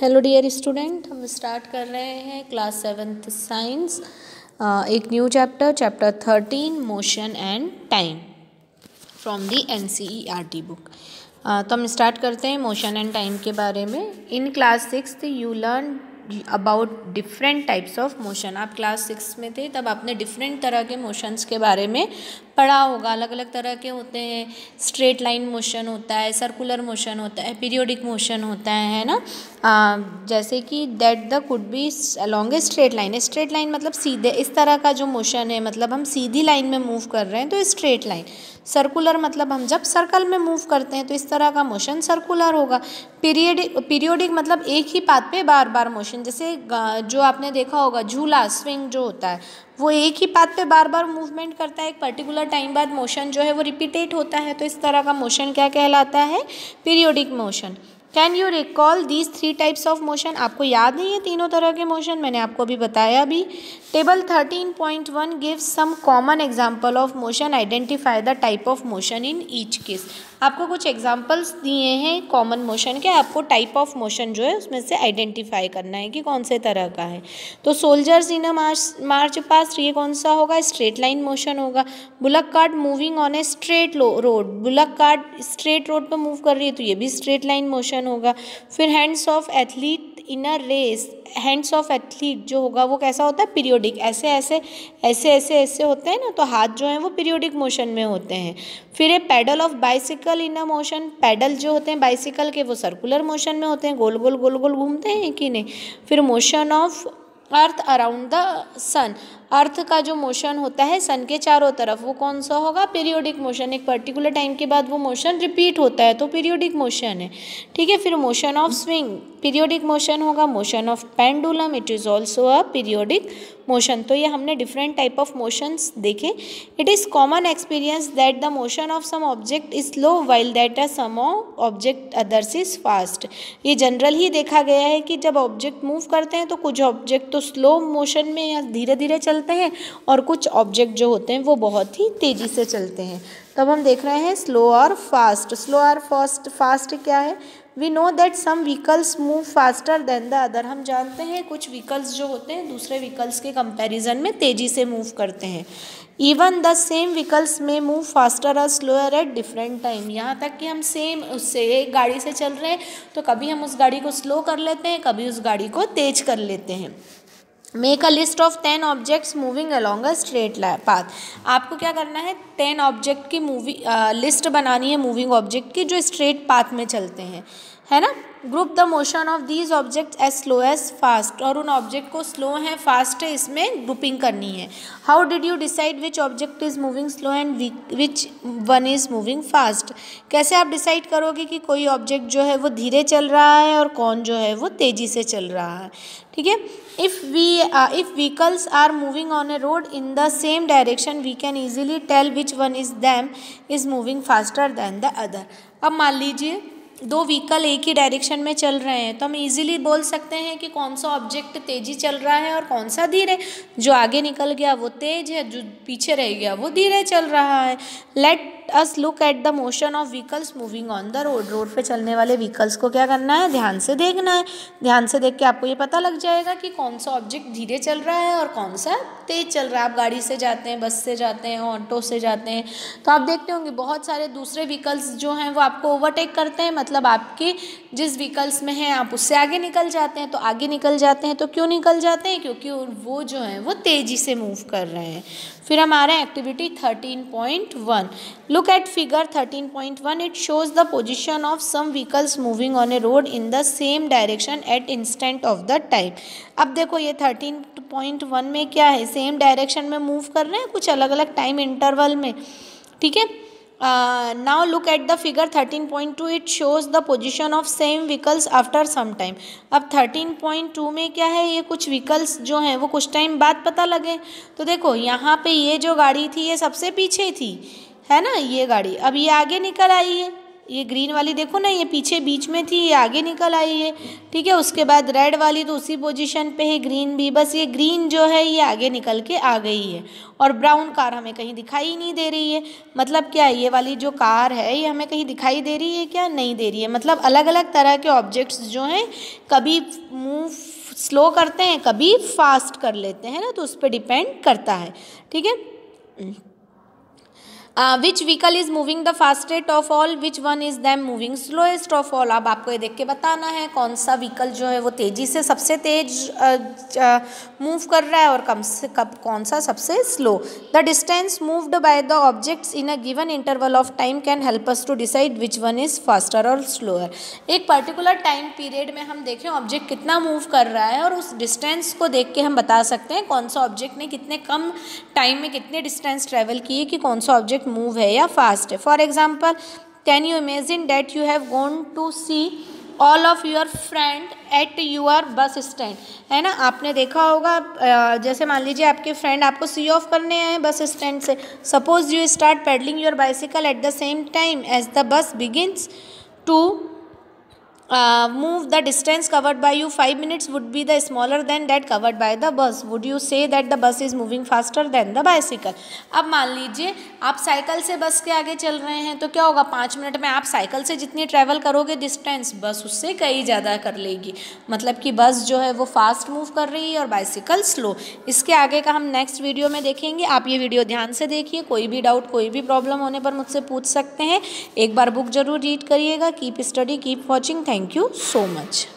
Hello dear student हम start कर रहे हैं क्लास सेवेंथ साइंस एक new chapter chapter thirteen motion and time from the N C E R T book तो हम start करते हैं मोशन एंड टाइम के बारे में. In class six you learn about different types of motion आप class six में थे, तब आपने डिफरेंट तरह के मोशंस के बारे में पढ़ा होगा अलग अलग तरह के होते हैं। स्ट्रेट लाइन मोशन होता है सर्कुलर मोशन होता है पीरियोडिक मोशन होता है है ना? आ, जैसे कि that the could be along a straight line straight line मतलब सीधे इस तरह का जो मोशन है मतलब हम सीधी लाइन में मूव कर रहे हैं तो स्ट्रेट लाइन सर्कुलर मतलब हम जब सर्कल में मूव करते हैं तो इस तरह का मोशन सर्कुलर होगा। पीरियडिक पीरियोडिक मतलब एक ही पाथ पे बार बार मोशन जैसे जो आपने देखा होगा झूला स्विंग जो होता है वो एक ही पाथ पे बार बार मूवमेंट करता है, एक पर्टिकुलर टाइम बाद मोशन जो है वो रिपीटेट होता है तो इस तरह का मोशन क्या कहलाता है? Periodic motion can you recall these three types of motion आपको याद नहीं है तीनों तरह के मोशन मैंने आपको अभी बताया भी। Table thirteen point one give some common example of motion identify the type of motion in each case आपको कुछ एग्जाम्पल्स दिए हैं कॉमन मोशन के? आपको टाइप ऑफ़ मोशन जो है, उसमें से आइडेंटिफाई करना है कि कौन से तरह का है। तो सोल्जर्स इन अ मार्च मार्च पास ये कौन सा होगा? स्ट्रेट लाइन मोशन होगा। Bullock cart moving on a straight road bullock cart straight road पर मूव कर रही है तो ये भी स्ट्रेट लाइन मोशन होगा। फिर hands of athlete in a race hands of athlete जो होगा, वो कैसा होता है? पीरियोडिक ऐसे ऐसे ऐसे ऐसे ऐसे होते हैं ना तो हाथ जो हैं, वो पीरियोडिक मोशन में होते हैं। फिर a pedal of bicycle in a motion pedal जो होते हैं बाइसिकल के, वो सर्कुलर मोशन में होते हैं, गोल गोल गोल गोल घूमते हैं कि नहीं? फिर motion of earth around the sun earth का जो मोशन होता है सन के चारों तरफ़, वो कौन सा होगा? पीरियोडिक मोशन एक पर्टिकुलर टाइम के बाद वो मोशन रिपीट होता है तो पीरियोडिक मोशन है। ठीक है, फिर motion of swing periodic motion होगा motion of pendulum it is also a periodic motion तो ये हमने डिफरेंट टाइप ऑफ़ मोशंस देखे. It is common experience that the motion of some object is slow while that a some object others is fast ये general ही देखा गया है कि जब ऑब्जेक्ट मूव करते हैं तो कुछ ऑब्जेक्ट तो स्लो मोशन में या धीरे धीरे चलते हैं और कुछ ऑब्जेक्ट जो होते हैं वो बहुत ही तेज़ी से चलते हैं. तब हम देख रहे हैं स्लो और फास्ट स्लो और फास्ट फास्ट क्या है? We know that some vehicles move faster than the other हम जानते हैं कुछ व्हीकल्स जो होते हैं, दूसरे व्हीकल्स के कंपैरिजन में तेज़ी से मूव करते हैं। इवन द सेम व्हीकल्स में मूव फास्टर और स्लोअर एट डिफरेंट टाइम यहाँ तक कि हम सेम उससे एक गाड़ी से चल रहे हैं तो कभी हम उस गाड़ी को स्लो कर लेते हैं, कभी उस गाड़ी को तेज कर लेते हैं। Make a list of ten objects moving along a straight path आपको क्या करना है? टेन ऑब्जेक्ट की मूवी लिस्ट बनानी है मूविंग ऑब्जेक्ट की, जो स्ट्रेट पाथ में चलते हैं। है ना? Group the motion of these object as slow as fast और उन ऑब्जेक्ट को स्लो है, फास्ट है, इसमें ग्रुपिंग करनी है। How did you decide which object is moving slow and which one is moving fast कैसे आप डिसाइड करोगे कि कोई ऑब्जेक्ट जो है वो धीरे चल रहा है और कौन जो है वो तेज़ी से चल रहा है? ठीक है? If we if vehicles are moving on a road in the same direction we can easily tell which one is them is moving faster than the other अब मान लीजिए दो व्हीकल एक ही डायरेक्शन में चल रहे हैं। तो हम इजीली बोल सकते हैं कि कौन सा ऑब्जेक्ट तेज़ी चल रहा है और कौन सा धीरे। जो आगे निकल गया वो तेज है, जो पीछे रह गया वो धीरे चल रहा है। Let us look at the motion of vehicles moving on the road road पे चलने वाले व्हीकल्स को क्या करना है? ध्यान से देखना है। ध्यान से देख के आपको ये पता लग जाएगा कि कौन सा ऑब्जेक्ट धीरे चल रहा है और कौन सा तेज चल रहा है। आप गाड़ी से जाते हैं बस से जाते हैं ऑटो से जाते हैं। तो आप देखते होंगे बहुत सारे दूसरे व्हीकल्स जो हैं वो आपको ओवरटेक करते हैं। मतलब आपके जिस व्हीकल्स में हैं, आप उससे आगे निकल जाते हैं। तो आगे निकल जाते हैं तो क्यों निकल जाते हैं? क्योंकि वो जो है वो तेज़ी से मूव कर रहे हैं। फिर हमारा activity thirteen point one figure thirteen point one it shows the position of some vehicles moving on a road in the same direction at instant of the time अब देखो ये थर्टीन पॉइंट वन में क्या है? Same direction में move कर रहे हैं? कुछ अलग अलग टाइम इंटरवल में। ठीक है? Now look at the figure thirteen point two it shows the position of same vehicles after some time अब थर्टीन पॉइंट टू में क्या है? ये कुछ व्हीकल्स जो हैं, वो कुछ टाइम बाद पता लगे। तो देखो, यहाँ पे ये जो गाड़ी थी, ये सबसे पीछे थी। है ना ये गाड़ी? अब ये आगे निकल आई है। ये ग्रीन वाली देखो ना, ये पीछे बीच में थी, ये आगे निकल आई है। ठीक है, उसके बाद रेड वाली तो उसी पोजीशन पे है, ग्रीन भी। बस ये ग्रीन जो है, ये आगे निकल के आ गई है। और ब्राउन कार हमें कहीं दिखाई नहीं दे रही है। मतलब क्या, ये वाली जो कार है, ये हमें कहीं दिखाई दे रही है क्या? नहीं दे रही है। मतलब अलग अलग तरह के ऑब्जेक्ट्स जो हैं, कभी मूव स्लो करते हैं, कभी फास्ट कर लेते हैं ना तो उस पर डिपेंड करता है। ठीक है? Which vehicle is moving the fastest of all which one is them moving slowest of all अब आपको ये देख के बताना है, कौन सा व्हीकल जो है वो तेज़ी से सबसे तेज मूव कर रहा है और कम से कब, कौन सा सबसे slow the distance moved by the objects in a given interval of time can help us to decide which one is faster और स्लोअर एक पर्टिकुलर टाइम पीरियड में हम देखें ऑब्जेक्ट कितना मूव कर रहा है और उस डिस्टेंस को देख के हम बता सकते हैं कौन सा ऑब्जेक्ट ने कितने कम टाइम में कितने डिस्टेंस ट्रेवल किए कि कौन सा मूव है या फास्ट है. For example can you imagine that you have gone to see all of your friend at your bus stand है ना? आपने देखा होगा जैसे मान लीजिए आपके फ्रेंड आपको सी ऑफ़ करने आए बस स्टैंड से. Suppose you start pedalling your bicycle at the same time as the bus begins to uh, move the distance covered by you. 5 minutes would be the smaller than that covered the bus. Would you say that the bus is moving faster than the bicycle? अब मान लीजिए आप cycle से बस के आगे चल रहे हैं तो क्या होगा? पाँच मिनट में आप साइकिल से जितनी ट्रैवल करोगे डिस्टेंस बस उससे कई ज़्यादा कर लेगी। मतलब कि बस जो है वो फास्ट मूव कर रही है और बाइसिकल स्लो इसके आगे का हम नेक्स्ट वीडियो में देखेंगे। आप ये वीडियो ध्यान से देखिए। कोई भी डाउट कोई भी प्रॉब्लम होने पर मुझसे पूछ सकते हैं। एक बार बुक ज़रूर रीड करिएगा। Keep study keep watching thank Thank you so much.